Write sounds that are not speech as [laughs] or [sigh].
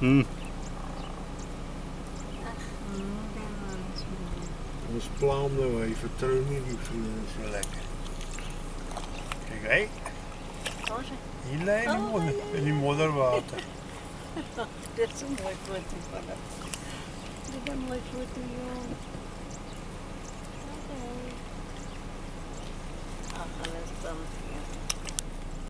Mm. Ons plan we even terug, die vrienden wel lekker. Kijk, hé. Hier lijkt die oh, modder, in die modderwater. [laughs] Dit is een mooi foto van hem. Dit is een mooi foto, joh. Ach, alles dan.